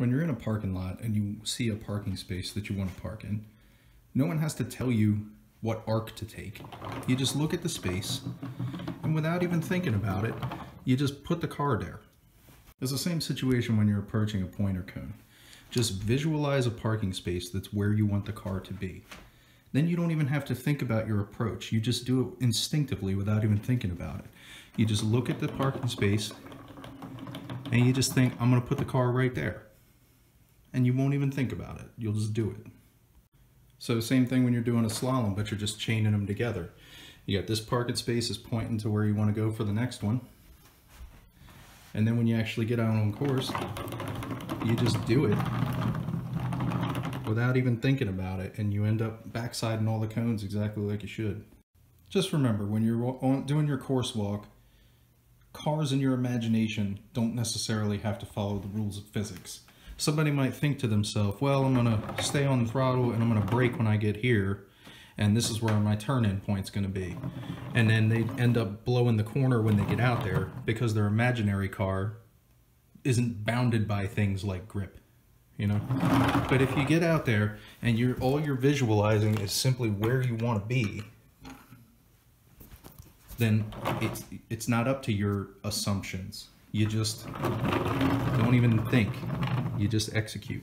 When you're in a parking lot and you see a parking space that you want to park in, no one has to tell you what arc to take. You just look at the space and without even thinking about it, you just put the car there. It's the same situation when you're approaching a pointer cone. Just visualize a parking space that's where you want the car to be. Then you don't even have to think about your approach. You just do it instinctively without even thinking about it. You just look at the parking space and you just think, I'm gonna put the car right there and you won't even think about it. You'll just do it. So same thing when you're doing a slalom, but you're just chaining them together. You got this parking space is pointing to where you want to go for the next one. And then when you actually get out on course, you just do it without even thinking about it and you end up backsiding all the cones exactly like you should. Just remember, when you're doing your course walk, cars in your imagination don't necessarily have to follow the rules of physics somebody might think to themselves, well, I'm going to stay on the throttle and I'm going to brake when I get here. And this is where my turn-in point's going to be. And then they end up blowing the corner when they get out there because their imaginary car isn't bounded by things like grip, you know? But if you get out there and you're all you're visualizing is simply where you want to be, then it's it's not up to your assumptions. You just don't even think. You just execute.